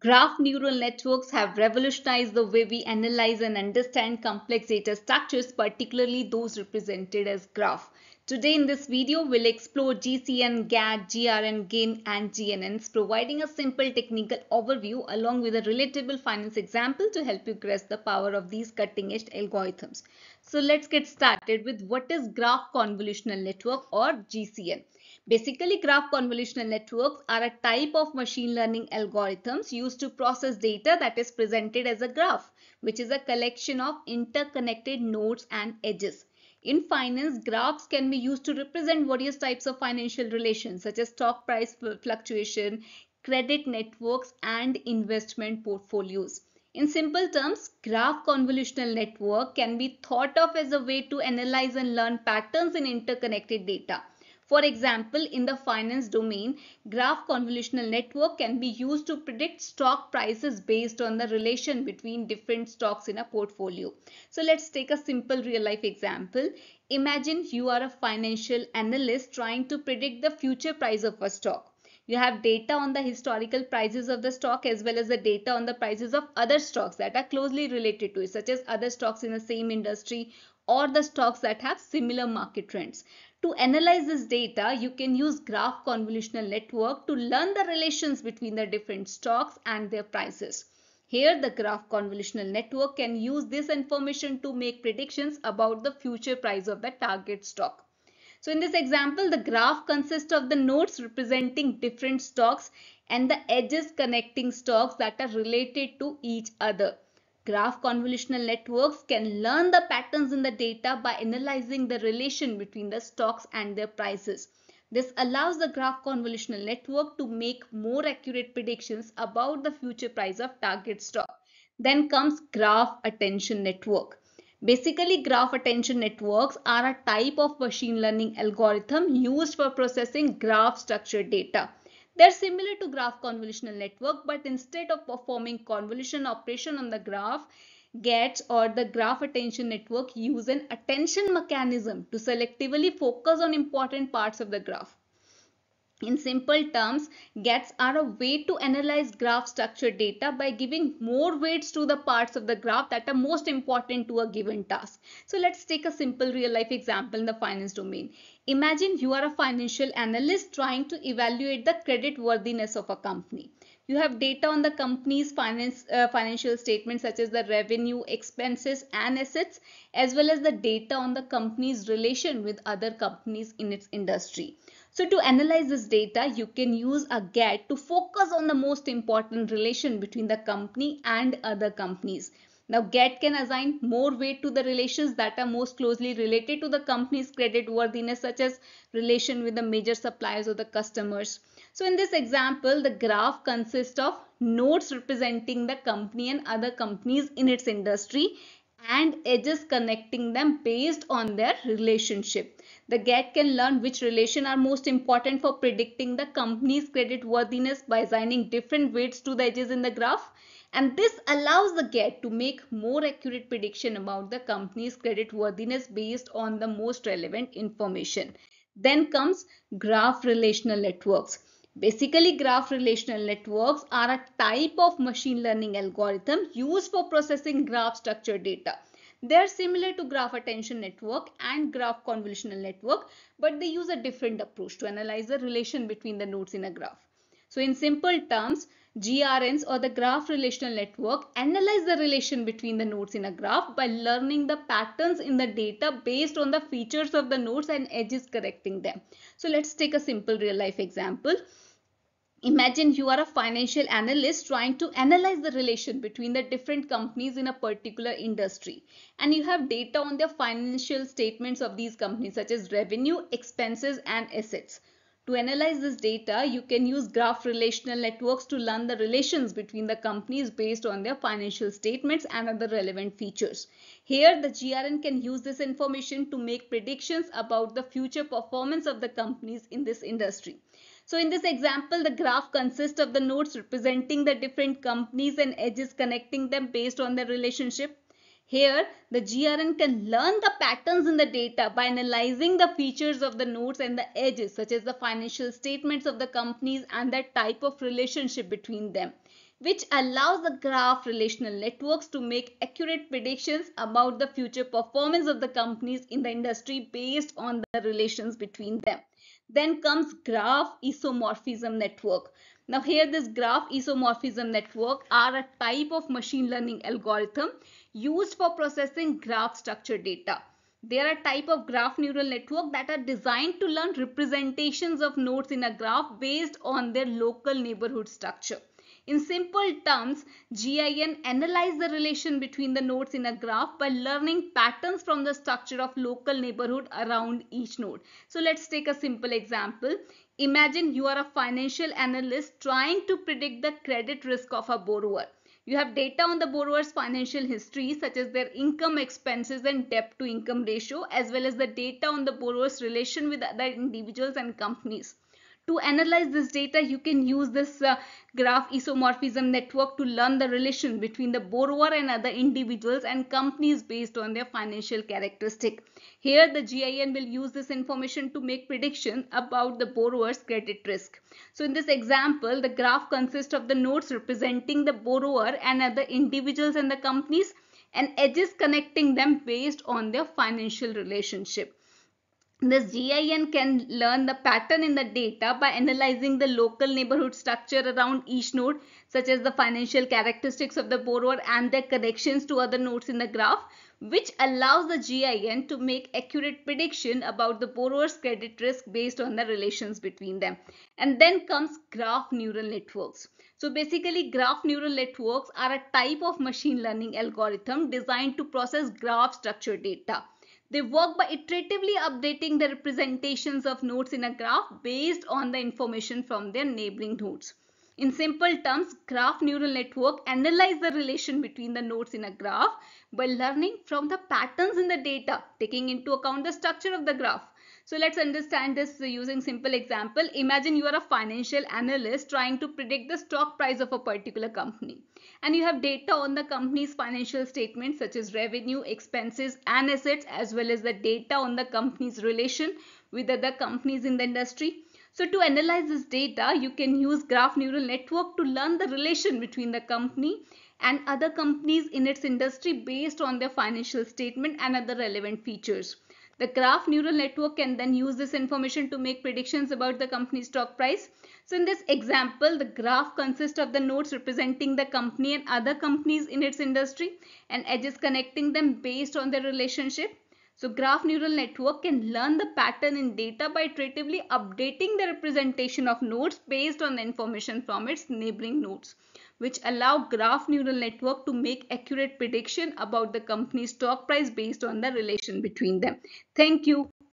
Graph neural networks have revolutionized the way we analyze and understand complex data structures, particularly those represented as graph. Today in this video, we'll explore GCN, GAT, GRN, GIN and GNNs, providing a simple technical overview along with a relatable finance example to help you grasp the power of these cutting-edge algorithms. So let's get started with what is Graph Convolutional Network or GCN. Basically, graph convolutional networks are a type of machine learning algorithms used to process data that is presented as a graph, which is a collection of interconnected nodes and edges. In finance, graphs can be used to represent various types of financial relations such as stock price fluctuation, credit networks, and investment portfolios. In simple terms, graph convolutional network can be thought of as a way to analyze and learn patterns in interconnected data. For example, in the finance domain, graph convolutional network can be used to predict stock prices based on the relation between different stocks in a portfolio. So let's take a simple real life example. Imagine you are a financial analyst trying to predict the future price of a stock. You have data on the historical prices of the stock as well as the data on the prices of other stocks that are closely related to it, such as other stocks in the same industry or the stocks that have similar market trends. To analyze this data, you can use graph convolutional network to learn the relations between the different stocks and their prices. Here, the graph convolutional network can use this information to make predictions about the future price of the target stock. So in this example, the graph consists of the nodes representing different stocks and the edges connecting stocks that are related to each other. Graph convolutional networks can learn the patterns in the data by analyzing the relation between the stocks and their prices. This allows the graph convolutional network to make more accurate predictions about the future price of target stock. Then comes graph attention network. Basically, graph attention networks are a type of machine learning algorithm used for processing graph structured data. They're similar to graph convolutional network, but instead of performing convolution operation on the graph, GATs or the graph attention network use an attention mechanism to selectively focus on important parts of the graph. In simple terms, GATs are a way to analyze graph structure data by giving more weights to the parts of the graph that are most important to a given task. So let's take a simple real life example in the finance domain. Imagine you are a financial analyst trying to evaluate the credit worthiness of a company. You have data on the company's finance, uh, financial statements such as the revenue, expenses and assets as well as the data on the company's relation with other companies in its industry. So to analyze this data, you can use a GAT to focus on the most important relation between the company and other companies. Now GAT can assign more weight to the relations that are most closely related to the company's credit worthiness such as relation with the major suppliers or the customers. So in this example, the graph consists of nodes representing the company and other companies in its industry and edges connecting them based on their relationship. The GAT can learn which relation are most important for predicting the company's credit worthiness by assigning different weights to the edges in the graph. And this allows the GAT to make more accurate prediction about the company's credit worthiness based on the most relevant information. Then comes graph relational networks. Basically, graph relational networks are a type of machine learning algorithm used for processing graph structured data. They are similar to graph attention network and graph convolutional network, but they use a different approach to analyze the relation between the nodes in a graph. So in simple terms, GRNs or the graph relational network analyze the relation between the nodes in a graph by learning the patterns in the data based on the features of the nodes and edges correcting them. So let's take a simple real life example. Imagine you are a financial analyst trying to analyze the relation between the different companies in a particular industry and you have data on their financial statements of these companies such as revenue, expenses and assets. To analyze this data, you can use graph relational networks to learn the relations between the companies based on their financial statements and other relevant features. Here, the GRN can use this information to make predictions about the future performance of the companies in this industry. So in this example, the graph consists of the nodes representing the different companies and edges connecting them based on their relationship. Here, the GRN can learn the patterns in the data by analyzing the features of the nodes and the edges, such as the financial statements of the companies and the type of relationship between them, which allows the graph relational networks to make accurate predictions about the future performance of the companies in the industry based on the relations between them. Then comes graph isomorphism network. Now here this graph isomorphism network are a type of machine learning algorithm used for processing graph structure data. They are a type of graph neural network that are designed to learn representations of nodes in a graph based on their local neighborhood structure. In simple terms, GIN analyze the relation between the nodes in a graph by learning patterns from the structure of local neighborhood around each node. So let's take a simple example. Imagine you are a financial analyst trying to predict the credit risk of a borrower. You have data on the borrower's financial history such as their income expenses and debt to income ratio as well as the data on the borrower's relation with other individuals and companies to analyze this data, you can use this uh, graph isomorphism network to learn the relation between the borrower and other individuals and companies based on their financial characteristic. Here, the GIN will use this information to make prediction about the borrower's credit risk. So in this example, the graph consists of the nodes representing the borrower and other individuals and the companies and edges connecting them based on their financial relationship. This GIN can learn the pattern in the data by analyzing the local neighborhood structure around each node, such as the financial characteristics of the borrower and their connections to other nodes in the graph, which allows the GIN to make accurate prediction about the borrower's credit risk based on the relations between them. And then comes graph neural networks. So basically graph neural networks are a type of machine learning algorithm designed to process graph structure data. They work by iteratively updating the representations of nodes in a graph based on the information from their neighboring nodes. In simple terms, graph neural network analyze the relation between the nodes in a graph by learning from the patterns in the data, taking into account the structure of the graph. So let's understand this using simple example. Imagine you are a financial analyst trying to predict the stock price of a particular company. And you have data on the company's financial statements such as revenue, expenses and assets as well as the data on the company's relation with other companies in the industry. So to analyze this data, you can use graph neural network to learn the relation between the company and other companies in its industry based on their financial statement and other relevant features. The graph neural network can then use this information to make predictions about the company's stock price. So in this example, the graph consists of the nodes representing the company and other companies in its industry and edges connecting them based on their relationship. So graph neural network can learn the pattern in data by iteratively updating the representation of nodes based on the information from its neighboring nodes which allow graph neural network to make accurate prediction about the company's stock price based on the relation between them. Thank you.